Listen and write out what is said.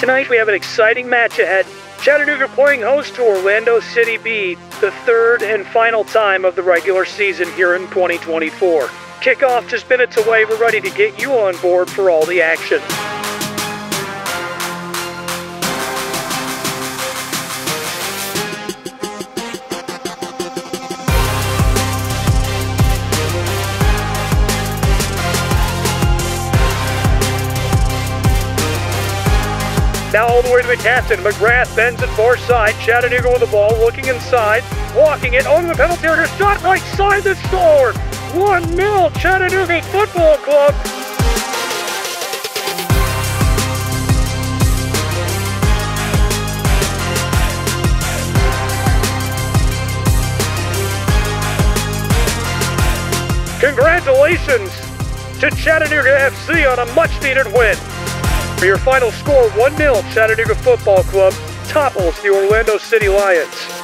Tonight we have an exciting match ahead. Chattanooga playing host to Orlando City B, the third and final time of the regular season here in 2024. Kickoff just minutes away. We're ready to get you on board for all the action. Now all the way to the captain. McGrath bends it far side. Chattanooga with the ball, looking inside, walking it onto the penalty area. Shot right side the score. 1 0 Chattanooga Football Club. Congratulations to Chattanooga FC on a much needed win. For your final score, 1 0 Chattanooga Football Club topples the Orlando City Lions.